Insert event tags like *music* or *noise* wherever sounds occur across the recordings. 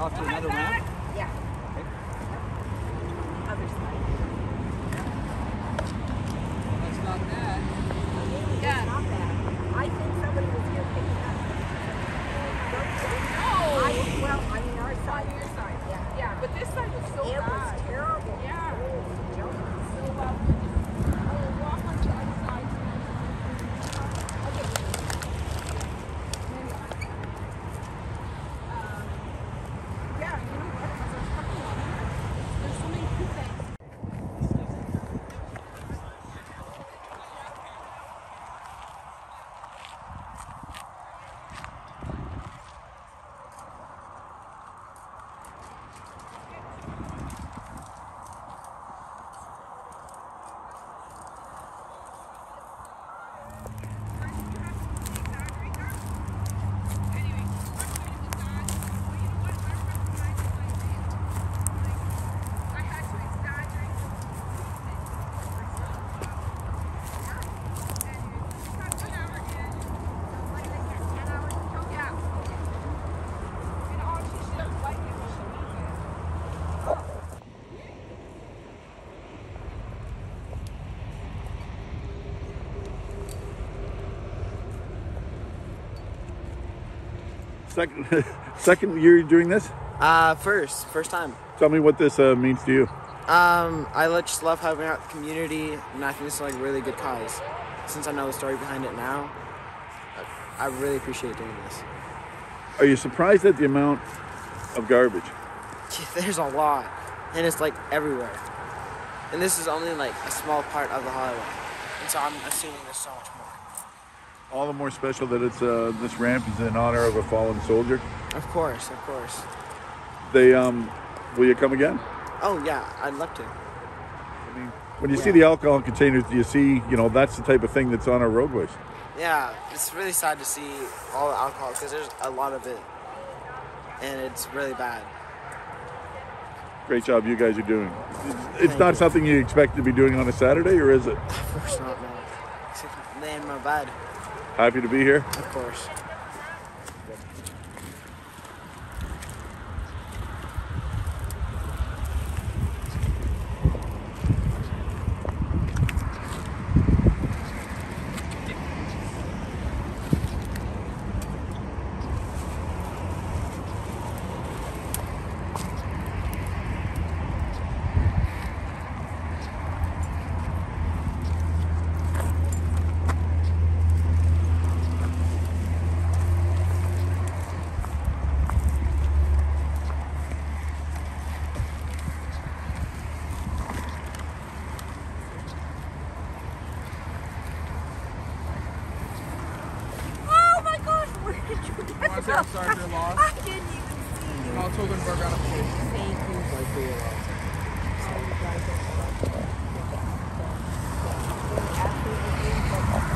off to another round? Yeah. Other side. That's not bad. Yeah. Not bad. I think somebody was here picking up. No. I, well, I mean, our On side. your side. Yeah. Yeah, but this side was so It bad. was terrible. Yeah. It was a joke. So well, we're just, I will walk on the other side. Okay. Um, yeah, you know what? As I was coming on here, there's so many cool things. Second, *laughs* second year you're doing this. Uh, first, first time. Tell me what this uh, means to you. Um, I just love helping out the community, and I think this is like a really good cause. Since I know the story behind it now, I, I really appreciate doing this. Are you surprised at the amount of garbage? *laughs* There's a lot, and it's like everywhere. And this is only like a small part of the highway, and so I'm assuming there's so much more. All the more special that it's uh, this ramp is in honor of a fallen soldier. Of course, of course. They um, will you come again? Oh yeah, I'd love to. I mean, when you see the alcohol containers, do you see you know that's the type of thing that's on our roadways? Yeah, it's really sad to see all the alcohol because there's a lot of it, and it's really bad. Great job you guys are doing. It's Thank not you. something you expect to be doing on a Saturday, or is it? Of course not, no. Lay in my bed, Happy to be here. of course. I'm? I didn't even see you. I'll on a plate. Thank you. Like your loss.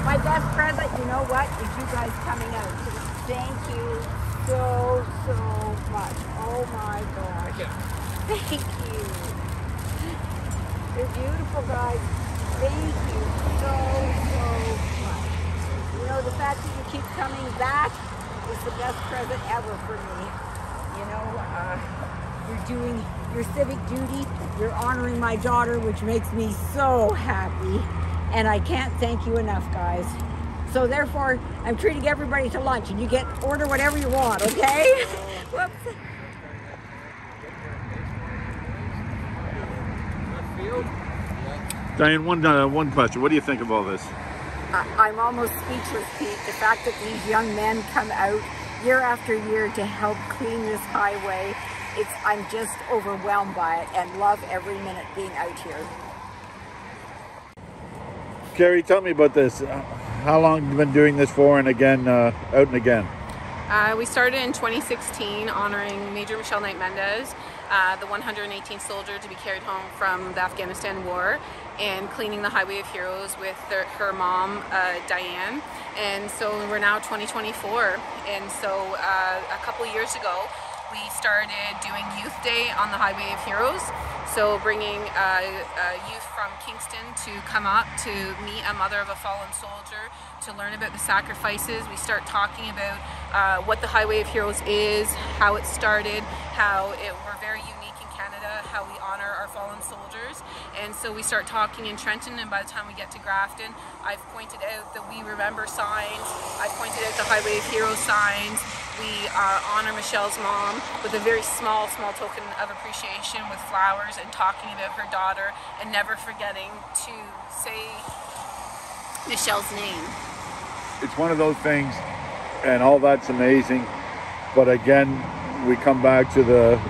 My best present, you know what, is you guys coming out. Thank you so, so much. Oh my gosh. Thank you. You're beautiful, guys. Thank you so, so much. You know, the fact that you keep coming back is the best present ever for me. You know, uh, you're doing your civic duty. You're honoring my daughter, which makes me so happy. And I can't thank you enough, guys. So therefore, I'm treating everybody to lunch, and you get order whatever you want, okay? *laughs* Whoops. Diane, one uh, one question. What do you think of all this? I- I'm almost speechless, Pete. The fact that these young men come out year after year to help clean this highway, it's I'm just overwhelmed by it and love every minute being out here. Carrie, tell me about this. Uh, How long have you been doing this for, and again, uh, out and again? Uh, we started in 2016 honoring Major Michelle Knight Mendes, uh, the 118th soldier to be carried home from the Afghanistan war, and cleaning the Highway of Heroes with their, her mom, uh, Diane. And so we're now 2024. And so uh, a couple years ago, we started doing Youth Day on the Highway of Heroes. So bringing uh, uh, youth from Kingston to come up to meet a mother of a fallen soldier, to learn about the sacrifices. We start talking about uh, what the Highway of Heroes is, how it started, how it, we're very unique how we honor our fallen soldiers. And so we start talking in Trenton, and by the time we get to Grafton, I've pointed out the We Remember signs, I've pointed out the Highway of Heroes signs. We uh, honor Michelle's mom with a very small, small token of appreciation with flowers and talking about her daughter and never forgetting to say Michelle's name. It's one of those things, and all that's amazing. But again, we come back to the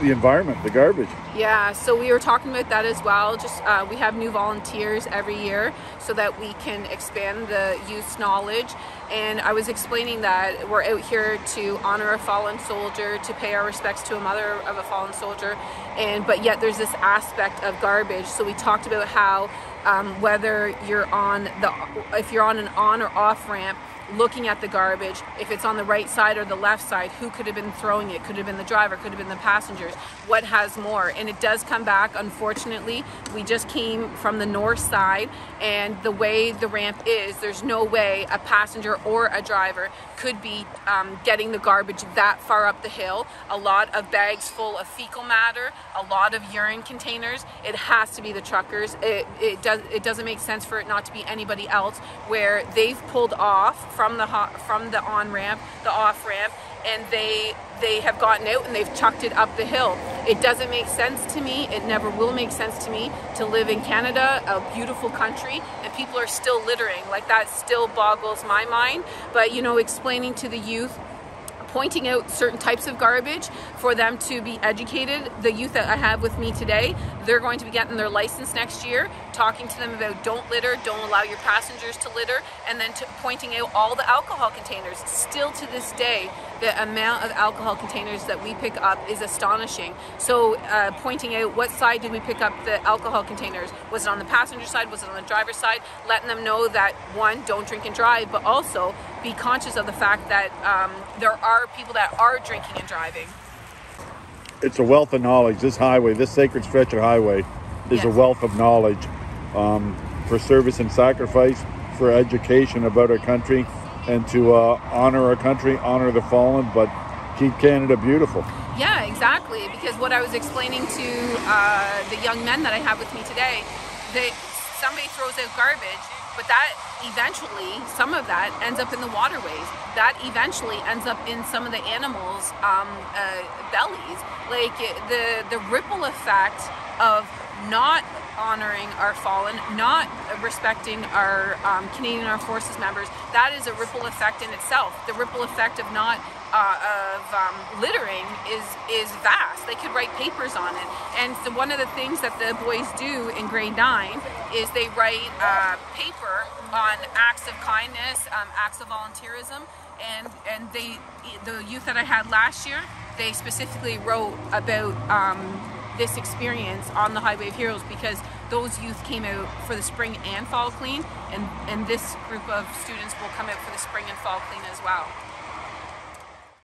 the environment, the garbage. Yeah, so we were talking about that as well. Just uh, we have new volunteers every year so that we can expand the youth's knowledge. And I was explaining that we're out here to honor a fallen soldier, to pay our respects to a mother of a fallen soldier, and but yet there's this aspect of garbage. So we talked about how um, whether you're on the if you're on an on or off ramp looking at the garbage, if it's on the right side or the left side, who could have been throwing it? Could have been the driver, could have been the passengers. What has more? And it does come back, unfortunately. We just came from the north side, and the way the ramp is, there's no way a passenger or a driver could be um, getting the garbage that far up the hill. A lot of bags full of fecal matter, a lot of urine containers. It has to be the truckers. It, it does it doesn't make sense for it not to be anybody else where they've pulled off from the from the on ramp, the off ramp, and they they have gotten out and they've chucked it up the hill. It doesn't make sense to me. It never will make sense to me to live in Canada, a beautiful country, and people are still littering. Like that still boggles my mind. But you know, explaining to the youth pointing out certain types of garbage for them to be educated. The youth that I have with me today, they're going to be getting their license next year, talking to them about don't litter, don't allow your passengers to litter, and then to pointing out all the alcohol containers. Still to this day, the amount of alcohol containers that we pick up is astonishing. So uh, pointing out what side did we pick up the alcohol containers? Was it on the passenger side? Was it on the driver's side? Letting them know that one, don't drink and drive, but also be conscious of the fact that um, there are people that are drinking and driving. It's a wealth of knowledge. This highway, this sacred stretch of highway, is a wealth of knowledge um, for service and sacrifice, for education about our country, and to uh, honor our country, honor the fallen, but keep Canada beautiful. Yeah, exactly. Because what I was explaining to uh, the young men that I have with me today, that somebody throws out garbage, but that eventually, some of that ends up in the waterways. That eventually ends up in some of the animals' um, uh, bellies. Like the the ripple effect of not honoring our fallen, not respecting our um, Canadian Armed Forces members, that is a ripple effect in itself. The ripple effect of not uh, of um, littering is is vast. They could write papers on it. And so one of the things that the boys do in grade nine is they write uh, paper on acts of kindness, um, acts of volunteerism, and and they the youth that I had last year, they specifically wrote about. Um, this experience on the Highway of Heroes because those youth came out for the spring and fall clean, and, and this group of students will come out for the spring and fall clean as well.